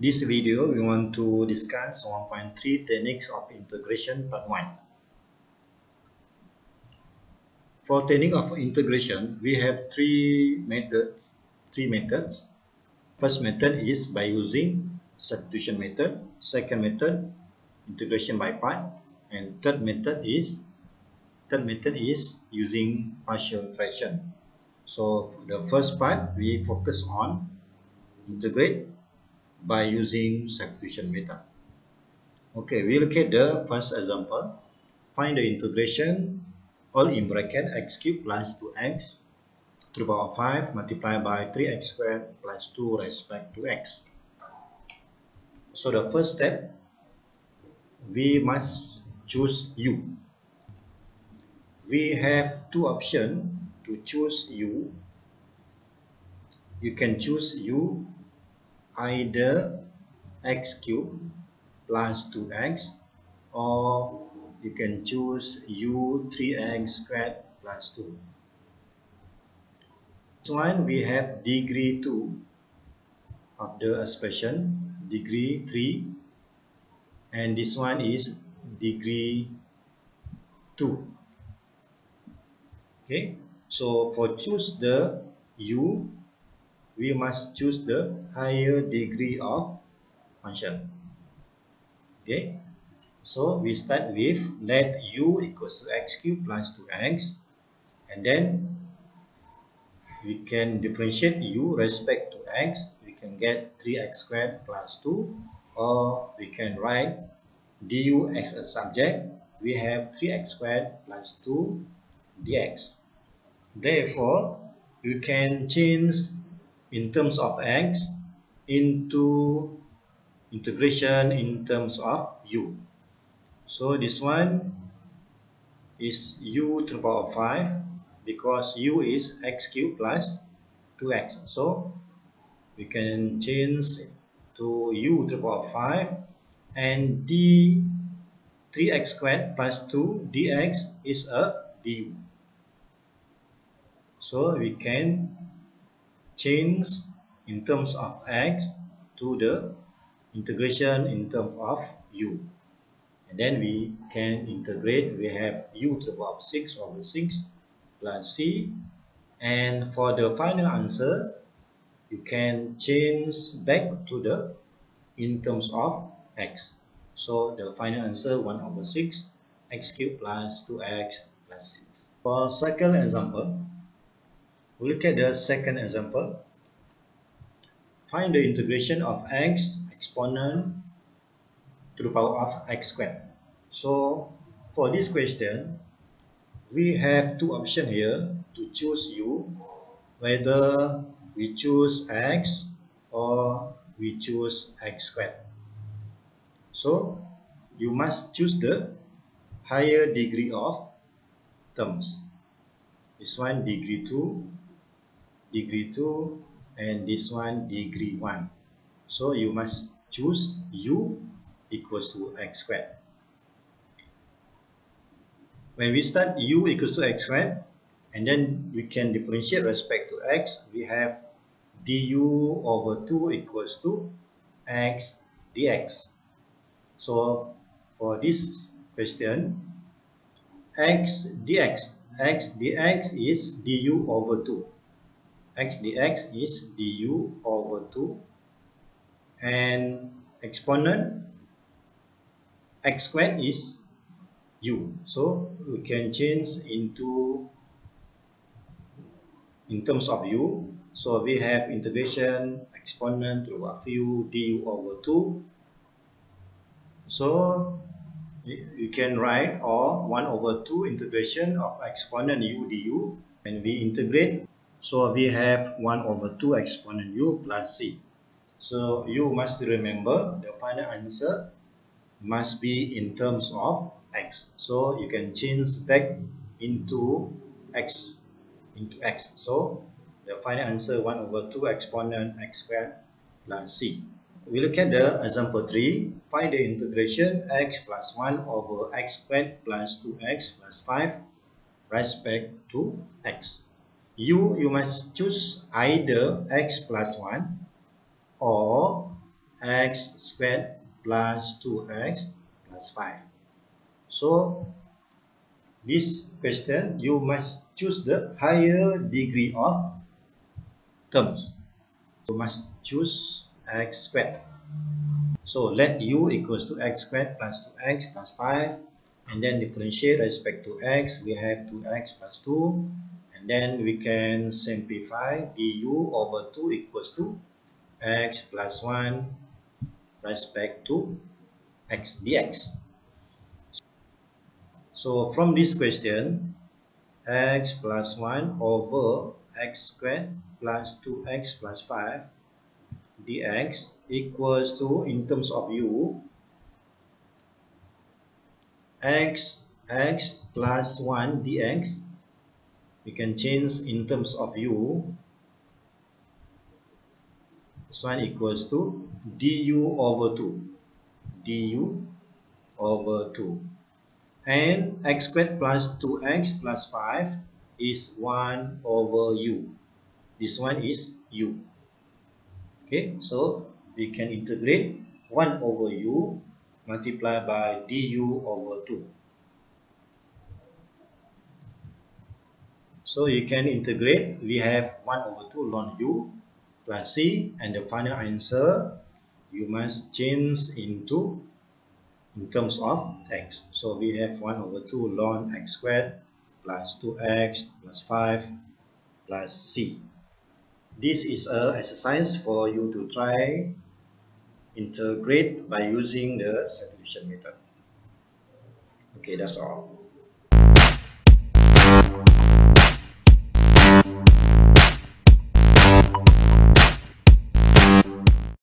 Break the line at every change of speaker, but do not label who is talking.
This video we want to discuss 1.3 techniques of integration part 1. For technique of integration, we have three methods. Three methods. First method is by using substitution method. Second method, integration by part. And third method is third method is using partial fraction. So the first part we focus on integrate by using substitution method. Okay, we look at the first example. Find the integration all in bracket x cubed plus 2x to the power 5 multiplied by 3x squared plus 2 respect to x. So the first step, we must choose u. We have two options to choose u. You can choose u either x cubed plus 2x or you can choose u 3x squared plus 2. This one we have degree 2 of the expression degree 3 and this one is degree 2 okay so for choose the u we must choose the higher degree of function. Okay, so we start with let u equals to x cubed plus 2x and then we can differentiate u respect to x. We can get 3x squared plus 2 or we can write du as a subject. We have 3x squared plus 2 dx. Therefore you can change in terms of x into integration in terms of u. So this one is u to the power 5 because u is x cubed plus 2x. So we can change to u to the power 5 and d 3x squared plus 2 dx is a du. So we can change in terms of x to the integration in terms of u. And then we can integrate, we have u to the power of 6 over 6 plus c. And for the final answer, you can change back to the in terms of x. So the final answer 1 over 6 x cubed plus 2x plus 6. For second example, look at the second example. Find the integration of x exponent to the power of x squared. So for this question, we have two options here to choose u, whether we choose x or we choose x squared. So you must choose the higher degree of terms. This one degree 2 degree 2 and this one degree 1 so you must choose u equals to x squared. When we start u equals to x squared and then we can differentiate respect to x we have du over 2 equals to x dx. So for this question x dx x dx is du over 2 x dx is du over 2 and exponent x squared is u. So we can change into in terms of u. So we have integration exponent to of u du over 2 so you can write or 1 over 2 integration of exponent u du and we integrate so we have 1 over 2 exponent u plus c. So you must remember the final answer must be in terms of x. So you can change back into x into x. So the final answer 1 over 2 exponent x squared plus c. We look at the example 3. Find the integration x plus 1 over x squared plus 2x plus 5 respect to x u you must choose either x plus 1 or x squared plus 2x plus 5. So this question you must choose the higher degree of terms. You must choose x squared. So let u equals to x squared plus 2x plus 5 and then differentiate respect to x we have 2x plus 2 and then we can simplify du over 2 equals to x plus 1 respect to x dx. So from this question, x plus 1 over x squared plus 2x plus 5 dx equals to, in terms of u, x x plus 1 dx we can change in terms of u this one equals to du over 2 du over 2 and x squared plus 2x plus 5 is 1 over u. This one is u. Okay so we can integrate 1 over u multiplied by du over 2 so you can integrate we have 1 over 2 ln u plus c and the final answer you must change into in terms of x. So we have 1 over 2 ln x squared plus 2x plus 5 plus c. This is a exercise for you to try integrate by using the substitution method. Okay, that's all. Thank you.